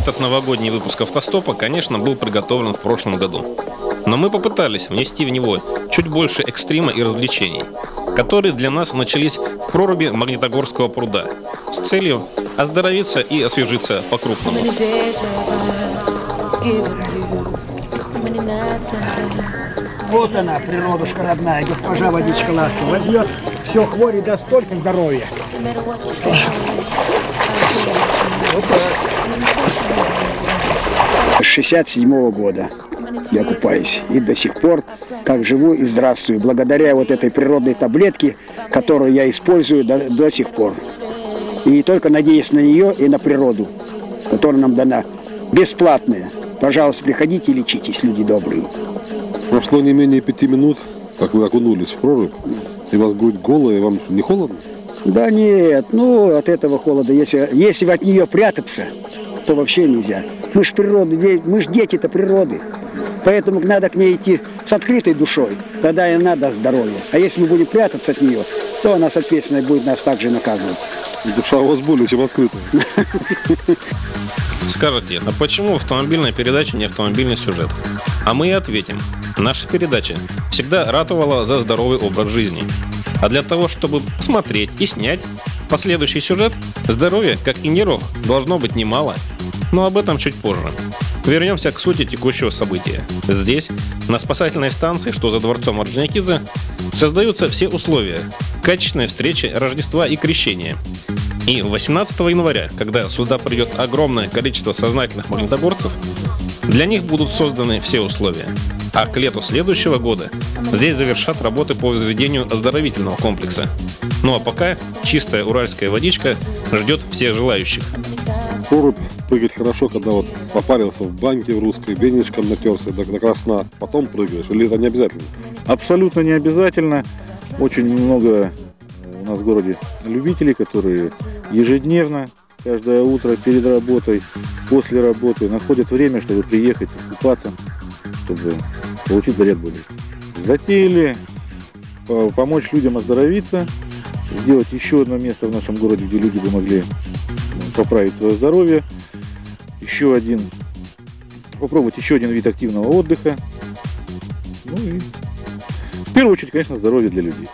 Этот новогодний выпуск автостопа, конечно, был приготовлен в прошлом году. Но мы попытались внести в него чуть больше экстрима и развлечений, которые для нас начались в проруби Магнитогорского пруда с целью оздоровиться и освежиться по-крупному. Вот она, природушка родная, госпожа водичка ласка. Возьмет все хвори да столько здоровья. Вот так. С 67 года я купаюсь. И до сих пор как живу и здравствую. Благодаря вот этой природной таблетке, которую я использую до, до сих пор. И только надеясь на нее и на природу, которая нам дана. Бесплатная. Пожалуйста, приходите и лечитесь, люди добрые. Прошло не менее пяти минут, как вы окунулись в прорубь, и вас грудь голая, вам не холодно? Да нет, ну от этого холода, если, если от нее прятаться, то вообще нельзя. Мы ж природы, мы ж дети-то природы. Поэтому надо к ней идти с открытой душой, тогда и надо здоровье. А если мы будем прятаться от нее, то она, соответственно, будет нас также наказывать. Душа у вас более чем открытая. Скажете, а почему автомобильная передача не автомобильный сюжет? А мы и ответим. Наша передача всегда ратовала за здоровый образ жизни. А для того, чтобы посмотреть и снять последующий сюжет, здоровья, как и нервов, должно быть немало. Но об этом чуть позже. Вернемся к сути текущего события. Здесь, на спасательной станции, что за дворцом Орджоникидзе, создаются все условия качественной встречи Рождества и Крещения. И 18 января, когда сюда придет огромное количество сознательных магнитогорцев, для них будут созданы все условия. А к лету следующего года здесь завершат работы по возведению оздоровительного комплекса. Ну а пока чистая уральская водичка ждет всех желающих. Прорубь прыгать хорошо, когда вот попарился в банке в русской, бенечком натерся до, до красна, потом прыгаешь, или это не обязательно? Абсолютно не обязательно. Очень много у нас в городе любителей, которые ежедневно, каждое утро перед работой, после работы находят время, чтобы приехать, купаться, чтобы получить заряд боли. Затеяли помочь людям оздоровиться, сделать еще одно место в нашем городе, где люди бы могли поправить свое здоровье, еще один, попробовать еще один вид активного отдыха. Ну и в первую очередь, конечно, здоровье для людей.